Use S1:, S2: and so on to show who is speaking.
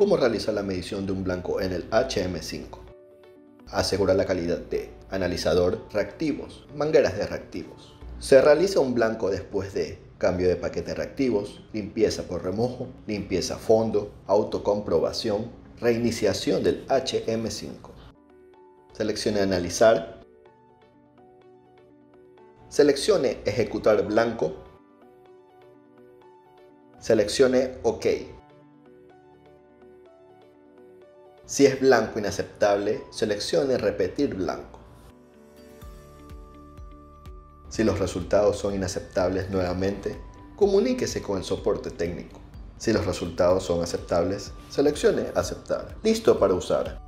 S1: cómo realizar la medición de un blanco en el HM5. Asegura la calidad de analizador, reactivos, mangueras de reactivos. Se realiza un blanco después de cambio de paquetes reactivos, limpieza por remojo, limpieza fondo, autocomprobación, reiniciación del HM5. Seleccione analizar. Seleccione ejecutar blanco. Seleccione OK. Si es blanco inaceptable, seleccione repetir blanco. Si los resultados son inaceptables nuevamente, comuníquese con el soporte técnico. Si los resultados son aceptables, seleccione aceptar. Listo para usar.